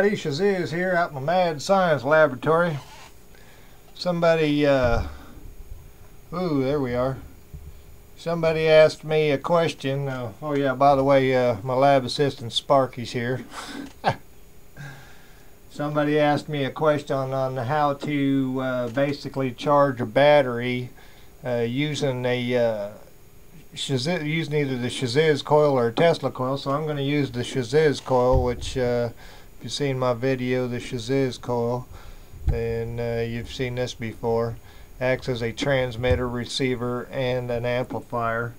Everybody, Shazizz here out in the Mad Science Laboratory. Somebody, uh, ooh, there we are. Somebody asked me a question. Uh, oh yeah, by the way, uh, my lab assistant Sparky's here. Somebody asked me a question on how to uh, basically charge a battery uh, using a uh, Shazizz, using either the Shazizz coil or a Tesla coil. So I'm going to use the Shazizz coil, which uh, you've seen my video, the Shazizz coil, and uh, you've seen this before, acts as a transmitter, receiver, and an amplifier.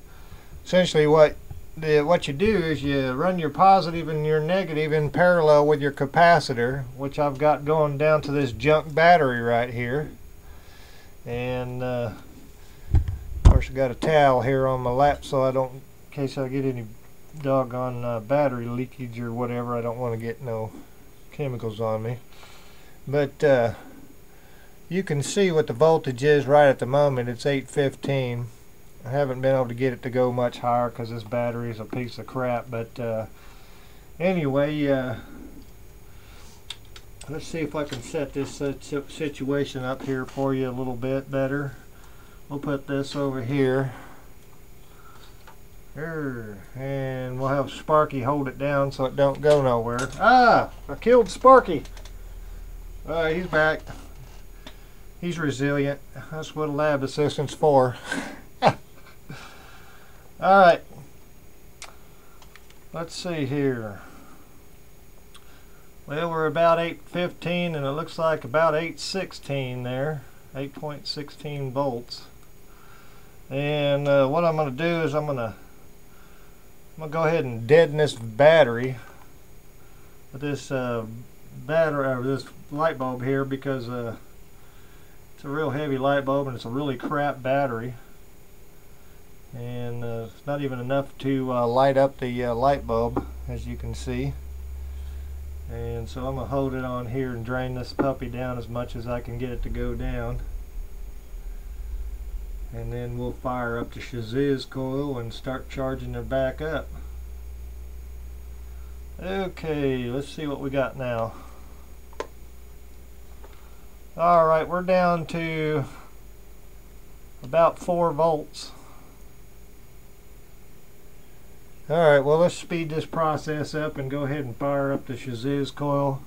Essentially, what the, what you do is you run your positive and your negative in parallel with your capacitor, which I've got going down to this junk battery right here. And uh, of course, I've got a towel here on my lap so I don't, in case I get any doggone uh, battery leakage or whatever, I don't want to get no chemicals on me. But uh, you can see what the voltage is right at the moment. It's 815. I haven't been able to get it to go much higher because this battery is a piece of crap. But uh, anyway, uh, let's see if I can set this situation up here for you a little bit better. We'll put this over here. And we'll have Sparky hold it down so it don't go nowhere. Ah! I killed Sparky! Alright, he's back. He's resilient. That's what a lab assistant's for. Alright. Let's see here. Well, we're about 8.15 and it looks like about 8.16 there. 8.16 volts. And uh, what I'm going to do is I'm going to I'm to go ahead and deaden this battery with this uh, battery or this light bulb here because uh, it's a real heavy light bulb and it's a really crap battery. And uh, it's not even enough to uh, light up the uh, light bulb as you can see. And so I'm gonna hold it on here and drain this puppy down as much as I can get it to go down and then we'll fire up the Shazizz coil and start charging it back up. Okay, let's see what we got now. Alright, we're down to about 4 volts. Alright, well let's speed this process up and go ahead and fire up the Shazizz coil.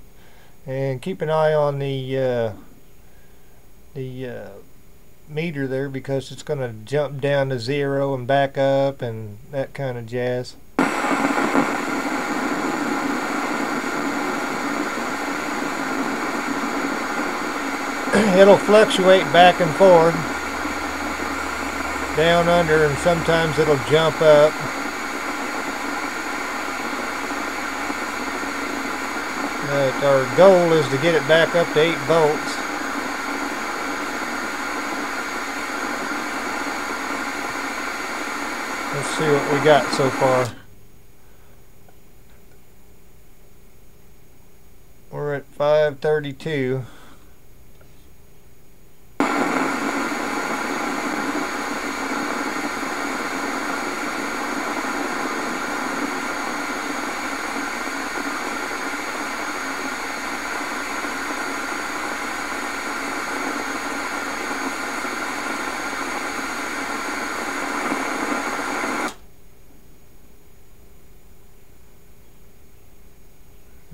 And keep an eye on the uh, the uh, meter there because it's going to jump down to zero and back up and that kind of jazz. It'll fluctuate back and forth, down under, and sometimes it'll jump up. But our goal is to get it back up to 8 volts. Let's see what we got so far. We're at 532.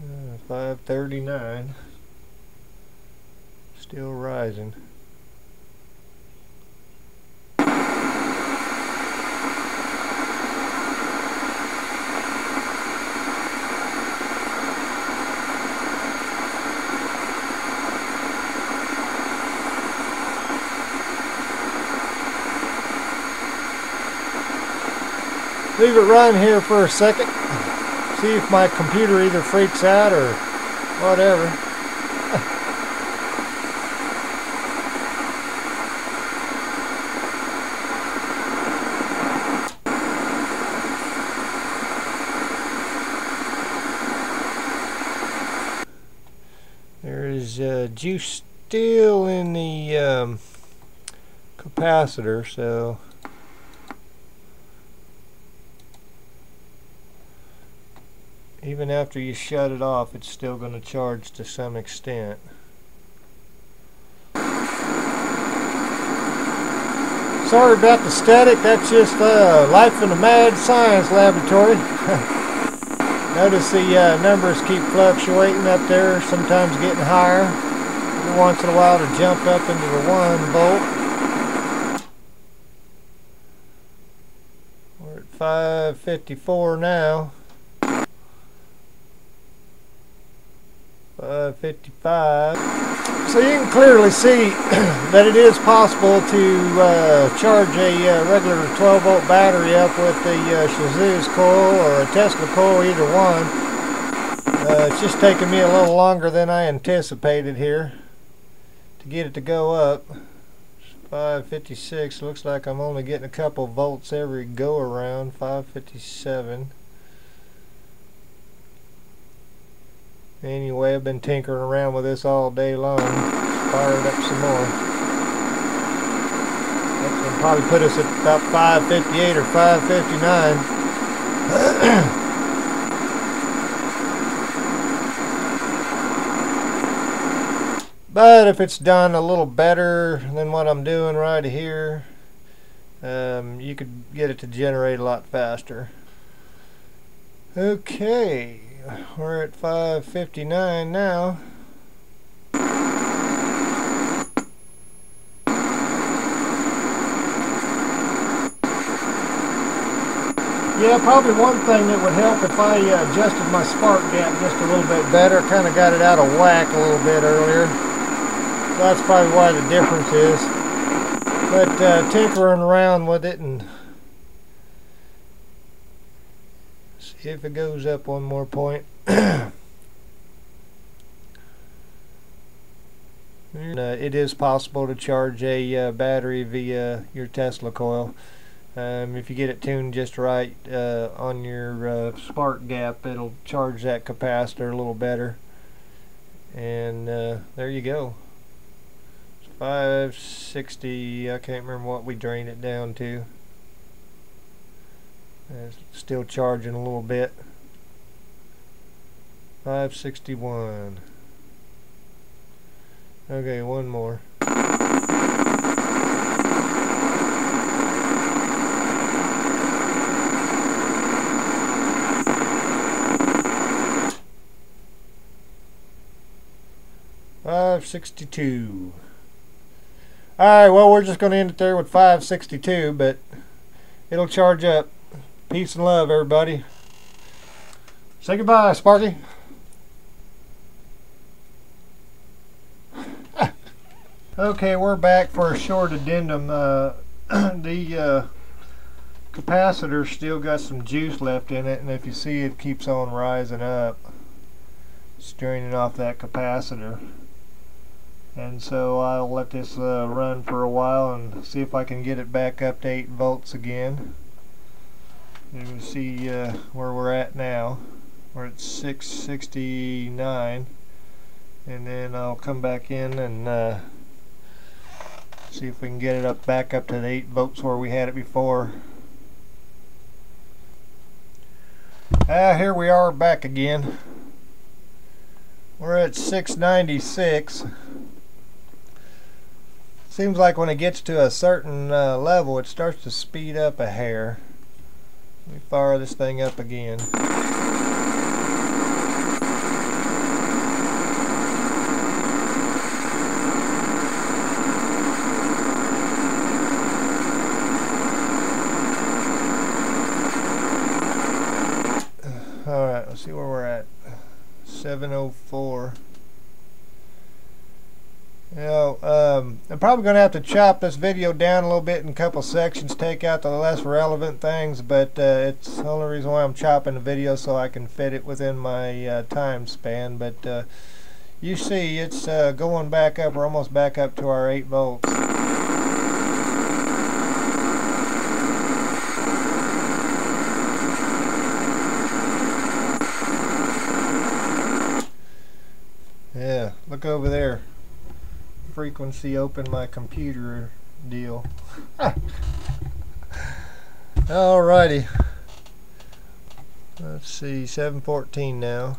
Uh, 539 still rising. Leave it run here for a second see if my computer either freaks out or whatever. there is uh, juice still in the um, capacitor, so even after you shut it off it's still going to charge to some extent. Sorry about the static. That's just uh, life in a mad science laboratory. Notice the uh, numbers keep fluctuating up there sometimes getting higher. Every once in a while to jump up into the one volt. We're at 554 now. 555. So you can clearly see that it is possible to uh, charge a uh, regular 12 volt battery up with the uh, coil or a Tesla coil, either one. Uh, it's just taking me a little longer than I anticipated here to get it to go up. 556 looks like I'm only getting a couple volts every go around 557 anyway I've been tinkering around with this all day long. Fired up some more. That's going to probably put us at about 558 or 559 But if it's done a little better than what I'm doing right here, um, you could get it to generate a lot faster. Okay, we're at 559 now. Yeah, probably one thing that would help if I uh, adjusted my spark gap just a little bit better. Kind of got it out of whack a little bit earlier So that's probably why the difference is. But uh, tinkering around with it and see if it goes up one more point. uh, it is possible to charge a uh, battery via your Tesla coil. Um, if you get it tuned just right uh, on your uh, spark gap, it'll charge that capacitor a little better. And uh, there you go. 560 I can't remember what we drained it down to it's still charging a little bit 561 okay one more Five sixty two. Alright, well, we're just going to end it there with 562, but it'll charge up. Peace and love, everybody. Say goodbye, Sparky. okay, we're back for a short addendum. Uh, the uh, capacitor still got some juice left in it, and if you see it keeps on rising up, straining off that capacitor and so I'll let this uh, run for a while and see if I can get it back up to 8 volts again you can see uh, where we're at now. We're at 669 and then I'll come back in and uh, see if we can get it up back up to the 8 volts where we had it before. Ah here we are back again. We're at 696 Seems like when it gets to a certain uh, level, it starts to speed up a hair. Let me fire this thing up again. Uh, Alright, let's see where we're at. 704. You know, um, I'm probably going to have to chop this video down a little bit in a couple sections, take out the less relevant things, but uh, it's the only reason why I'm chopping the video so I can fit it within my uh, time span. But uh, you see, it's uh, going back up. We're almost back up to our 8 volts. Yeah, look over there frequency open my computer deal. Alrighty. Let's see, 714 now.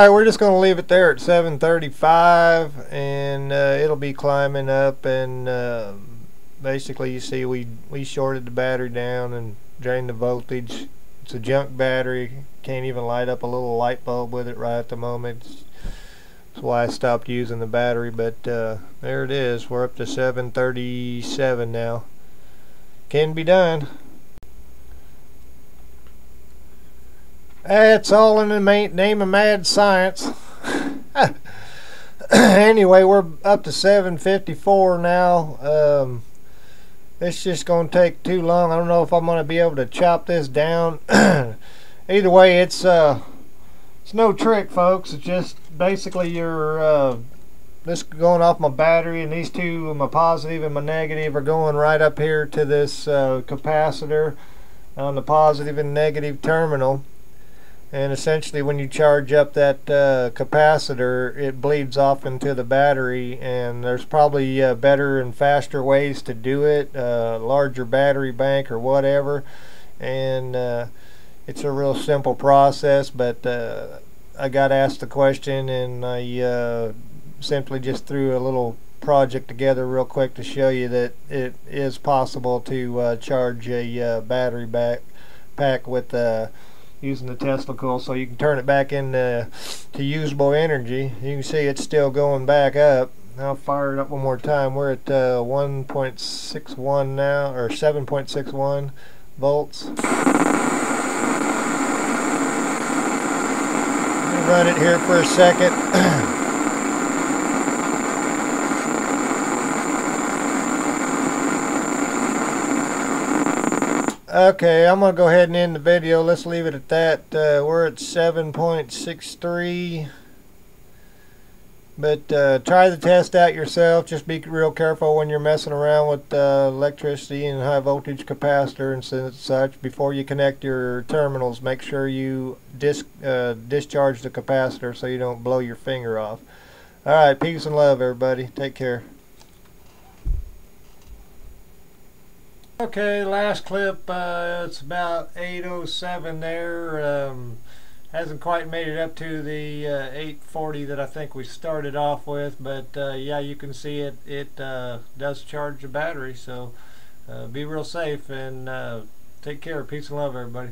Alright, we're just going to leave it there at 735 and uh, it'll be climbing up and uh, basically you see we, we shorted the battery down and drained the voltage. It's a junk battery, can't even light up a little light bulb with it right at the moment. That's why I stopped using the battery, but uh, there it is. We're up to 737 now. Can be done. It's all in the name of mad science. anyway, we're up to 754 now. Um, it's just going to take too long. I don't know if I'm going to be able to chop this down. Either way, it's uh, it's no trick, folks. It's just basically your uh, this going off my battery, and these two, my positive and my negative, are going right up here to this uh, capacitor on the positive and negative terminal and essentially when you charge up that uh, capacitor it bleeds off into the battery and there's probably uh, better and faster ways to do it uh, larger battery bank or whatever. And uh, it's a real simple process but uh, I got asked the question and I uh, simply just threw a little project together real quick to show you that it is possible to charge a battery back pack with using the Tesla coil so you can turn it back into to usable energy. You can see it's still going back up. I'll fire it up one more time. We're at uh, 1.61 now, or 7.61 volts. run it here for a second. Okay, I'm going to go ahead and end the video. Let's leave it at that. Uh, we're at 7.63. But uh, try the test out yourself. Just be real careful when you're messing around with uh, electricity and high voltage capacitor and such. Before you connect your terminals, make sure you dis uh, discharge the capacitor so you don't blow your finger off. Alright, peace and love everybody. Take care. Okay, last clip, uh, it's about 8.07 there. Um, hasn't quite made it up to the uh, 840 that I think we started off with, but uh, yeah, you can see it, it uh, does charge the battery, so uh, be real safe and uh, take care. Peace and love, everybody.